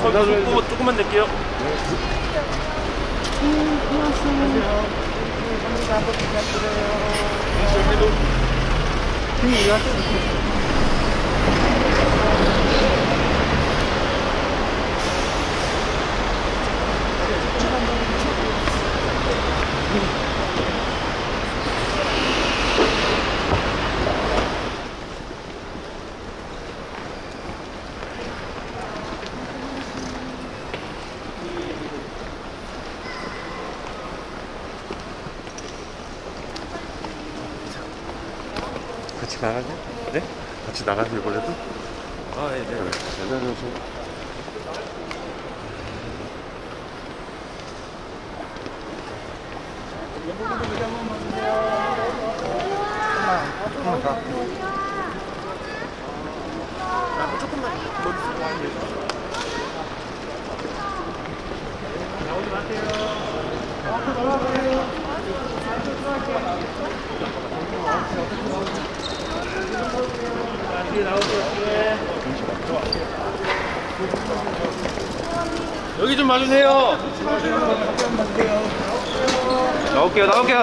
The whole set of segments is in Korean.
서, 서, 조금만 낼게요. 네, 고맙습니다. 감사합니다. 한번 부탁드려요. 네, 저희도. 네, 이거 하세요. 같이 나가냐? 네? 같이 나가실 거래도? 아, 예, 네. 그래. 대단하셔. 여기 좀 봐주세요. 나올게요, 나올게요.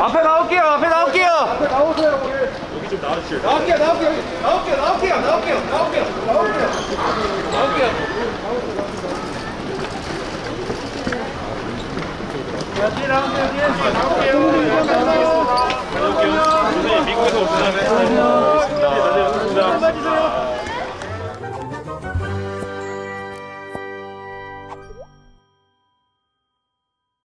앞에 나올게요, 앞에 나올게요. 여기 좀 나와주세요. 나올게요, 나올게요, 나올게요, 나올게요, 나올게요, 나올게요, 나올게요. 나올게요. 야, 뒤에 나오세요, 뒤에. 나올게요. 다녀올게요. 선생님 미국에서 오시나요?